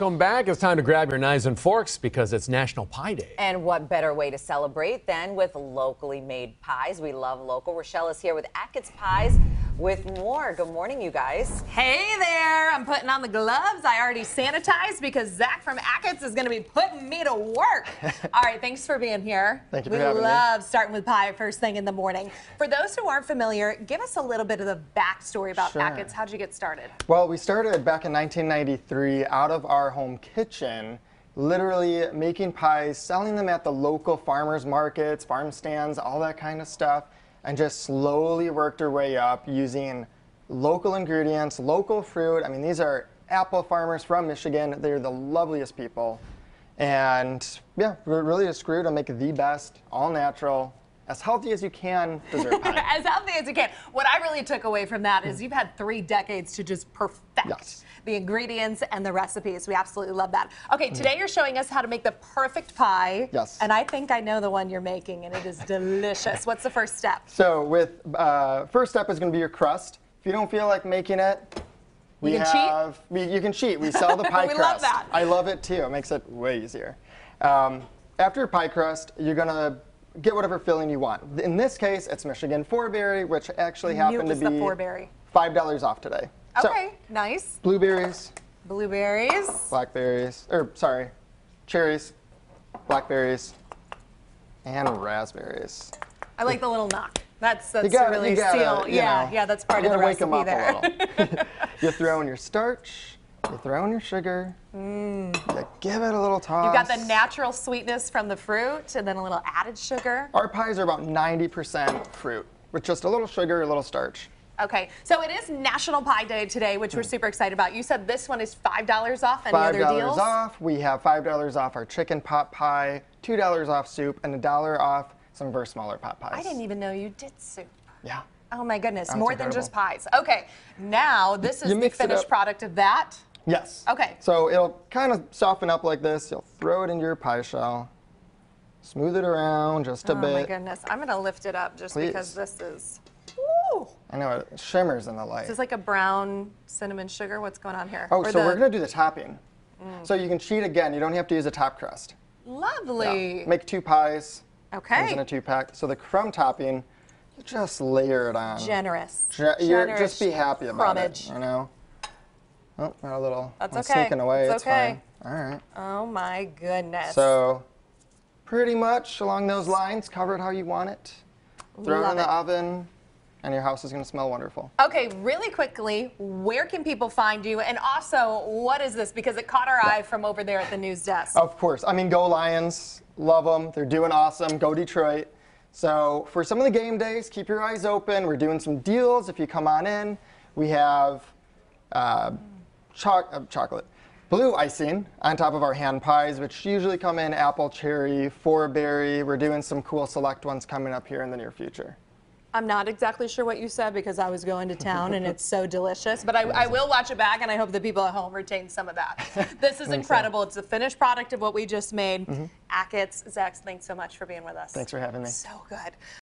Welcome back. It's time to grab your knives and forks because it's National Pie Day. And what better way to celebrate than with locally made pies? We love local. Rochelle is here with Achatz Pies with more. Good morning, you guys. Hey there, I'm putting on the gloves. I already sanitized because Zach from Achatz is going to be putting me to work. All right, thanks for being here. Thank you we for having me. love starting with pie first thing in the morning. For those who aren't familiar, give us a little bit of the backstory about Sure. Achatz. How'd you get started? Well, we started back in 1993 out of our home kitchen, literally making pies, selling them at the local farmers markets, farm stands, all that kind of stuff, and just slowly worked our way up using local ingredients, local fruit. I mean, these are apple farmers from Michigan. They're the loveliest people. And yeah, we're really just grew to make the best, all natural, as healthy as you can dessert pie. as healthy as you can. What I really took away from that is you've had three decades to just perfect Yes. the ingredients and the recipes. We absolutely love that. Okay, today you're showing us how to make the perfect pie. Yes. And I think I know the one you're making, and it is delicious. What's the first step? So with uh, first step is going to be your crust. If you don't feel like making it, we You can cheat? we, you can cheat. We sell the pie We crust. love that. I love it too. It makes it way easier. Um, after your pie crust, you're gonna get whatever filling you want. In this case, it's Michigan four berry, which actually happened to the be five dollars off today. Okay, nice. Blueberries, Blueberries. blackberries, or sorry, cherries, blackberries, and raspberries. I like the little knock. That's that's gotta, really you gotta, seal. yeah, know, yeah, that's part of the gotta wake 'em recipe up there. A little. you throw in your starch, you throw in your sugar, mm. you give it a little toss. You've got the natural sweetness from the fruit, and then a little added sugar. Our pies are about 90% fruit, with just a little sugar, a little starch. Okay, so it is National Pie Day today, which we're hmm. super excited about. You said this one is five dollars off. Any Five other dollars off. We have five dollars off our chicken pot pie, two dollars off soup, and a dollar off some of our smaller pot pies. I didn't even know you did soup. Yeah. Oh my goodness, That's more than just pies. Okay, now this is the finished product of that. Yes. Okay. So it'll kind of soften up like this. You'll throw it into your pie shell, smooth it around just a Oh bit. Oh my goodness, I'm gonna lift it up just because this is. Woo! I know it shimmers in the light. This Is like a brown cinnamon sugar? What's going on here? Oh, Or so the- we're gonna do the topping. Mm. So you can cheat again. You don't have to use a top crust. Lovely. Make two pies. Okay. Comes in a two pack. So the crumb topping, you just layer it on. Generous. Ge- you're- Generous just be happy about crumbage. it. You know. Oh, got a little. That's okay. Sneaking away. It's It's, okay. fine. All right. Oh my goodness. So, pretty much along those lines, cover it how you want it. Throw it in the it. oven, and your house is gonna smell wonderful. Okay, really quickly, where can people find you? And also, what is this? Because it caught our eye from over there at the news desk. Of course. I mean, go Lions. Love them. They're doing awesome. Go Detroit. So for some of the game days, keep your eyes open. We're doing some deals. If you come on in, we have uh, choc- uh, chocolate, blue icing on top of our hand pies, which usually come in apple, cherry, four berry. We're doing some cool select ones coming up here in the near future. I'm not exactly sure what you said because I was going to town and it's so delicious. But I, I will watch it back and I hope the people at home retain some of that. This is incredible. It's the finished product of what we just made. Achatz, Zach, thanks so much for being with us. Thanks for having me. So good.